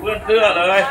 เพื่อนเสื้อเลย